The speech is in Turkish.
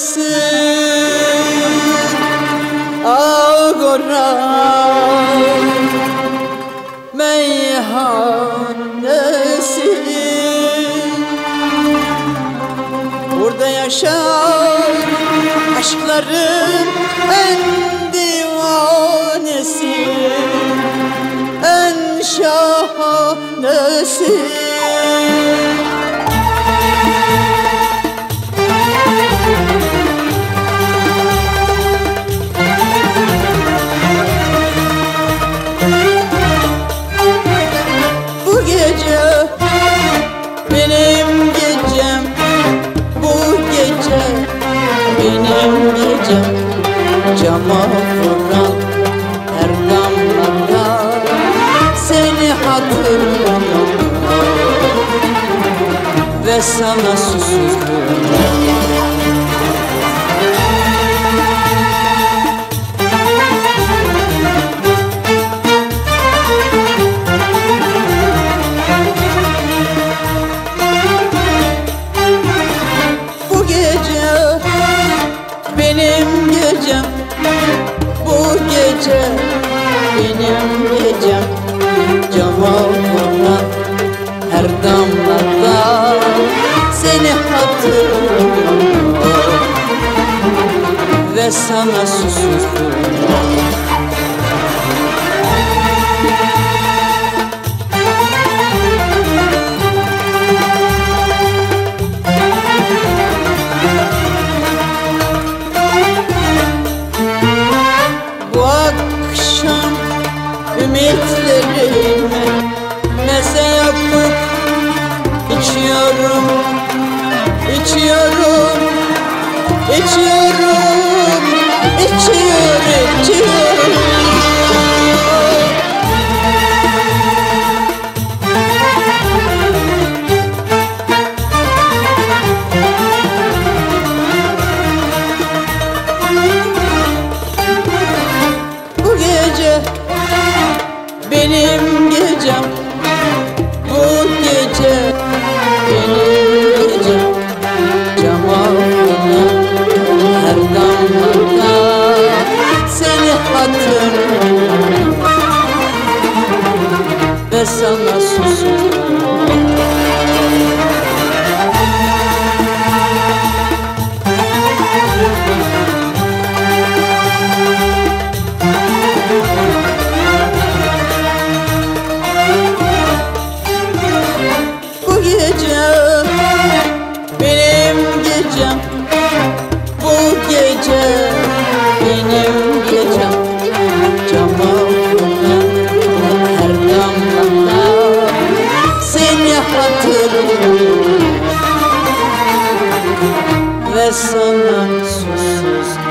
Meyhanesi Agora Meyhanesi Burada yaşar aşkların en divanesi En şahanesi Cama vuran her damlada Seni hatırlıyorum Ve sana susuyorum Bu gece benim gecem Cama vuran her damlada. Seni hatırlıyorum Ve sana susuyorum ümitlerime Meze yapıp içiyorum içiyorum içiyorum içiyorum içiyorum Seni Hatırlıyorum. Ve sana susuz